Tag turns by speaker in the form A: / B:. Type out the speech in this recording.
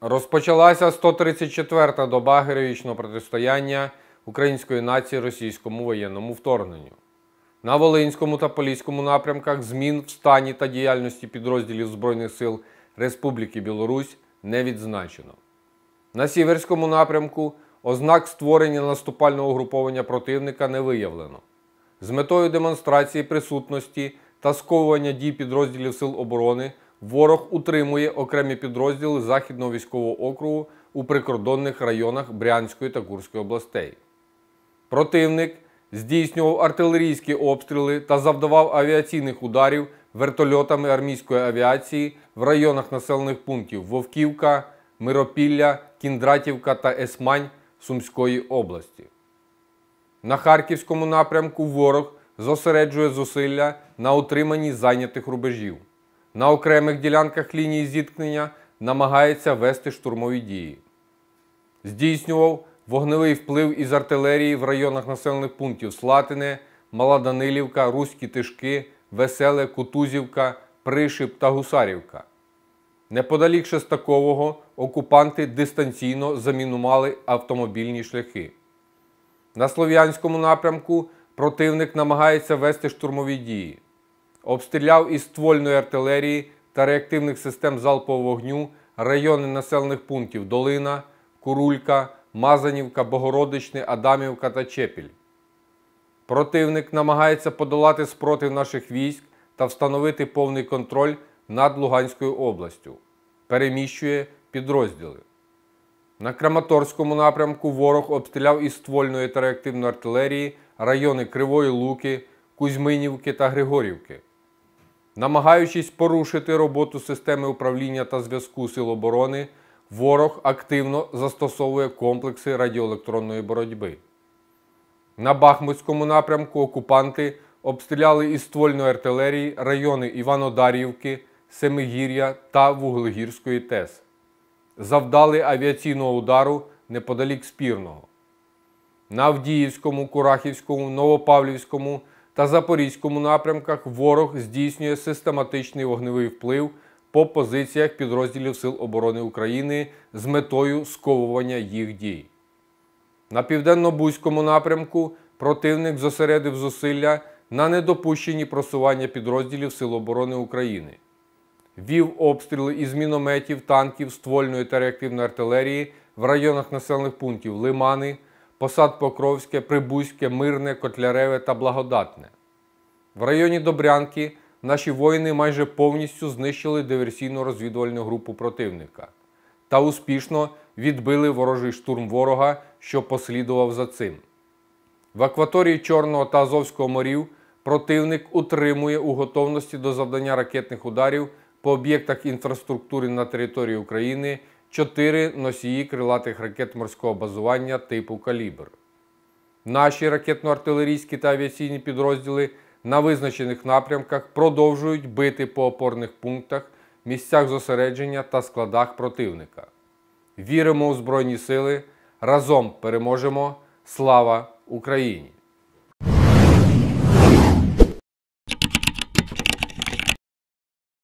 A: Розпочалася 134-та доба героїчного протистояння української нації російському воєнному вторгненню. На Волинському та Поліському напрямках змін в стані та діяльності підрозділів Збройних сил Республіки Білорусь не відзначено. На Сіверському напрямку ознак створення наступального угруповання противника не виявлено. З метою демонстрації присутності та сковування дій підрозділів Сил оборони ворог утримує окремі підрозділи Західного військового округу у прикордонних районах Брянської та Курської областей. Противник здійснював артилерійські обстріли та завдавав авіаційних ударів вертольотами армійської авіації в районах населених пунктів Вовківка, Миропілля, Кіндратівка та Есмань Сумської області. На Харківському напрямку ворог зосереджує зусилля на утриманні зайнятих рубежів. На окремих ділянках лінії зіткнення намагається вести штурмові дії. Здійснював вогневий вплив із артилерії в районах населених пунктів Слатине, Мала Данилівка, Руські Тишки, Веселе, Кутузівка, Пришип та Гусарівка. Неподалік Шестакового окупанти дистанційно замінували автомобільні шляхи. На Слов'янському напрямку противник намагається вести штурмові дії. Обстріляв із ствольної артилерії та реактивних систем залпового вогню райони населених пунктів Долина, Курулька, Мазанівка, Богородичне, Адамівка та Чепіль. Противник намагається подолати спротив наших військ та встановити повний контроль над Луганською областю. Переміщує підрозділи. На Краматорському напрямку ворог обстріляв із ствольної та реактивної артилерії райони Кривої Луки, Кузьминівки та Григорівки. Намагаючись порушити роботу системи управління та зв'язку Сил оборони, ворог активно застосовує комплекси радіоелектронної боротьби. На Бахмутському напрямку окупанти обстріляли із ствольної артилерії райони Іванодарівки, Семигір'я та Вуглегірської ТЕС. Завдали авіаційного удару неподалік Спірного. На Авдіївському, Курахівському, Новопавлівському та Запорізькому напрямках ворог здійснює систематичний вогневий вплив по позиціях підрозділів Сил оборони України з метою сковування їх дій. На південно-бузькому напрямку противник зосередив зусилля на недопущенні просування підрозділів Сил оборони України. Вів обстріли із мінометів, танків, ствольної та реактивної артилерії в районах населених пунктів Лимани, Посад Покровське, Прибузьке, Мирне, Котляреве та Благодатне. В районі Добрянки наші воїни майже повністю знищили диверсійно-розвідувальну групу противника та успішно відбили ворожий штурм ворога, що послідував за цим. В акваторії Чорного та Азовського морів противник утримує у готовності до завдання ракетних ударів по об'єктах інфраструктури на території України чотири носії крилатих ракет морського базування типу Калібр. Наші ракетно-артилерійські та авіаційні підрозділи на визначених напрямках продовжують бити по опорних пунктах, місцях зосередження та складах противника. Віримо у Збройні Сили! Разом переможемо! Слава Україні!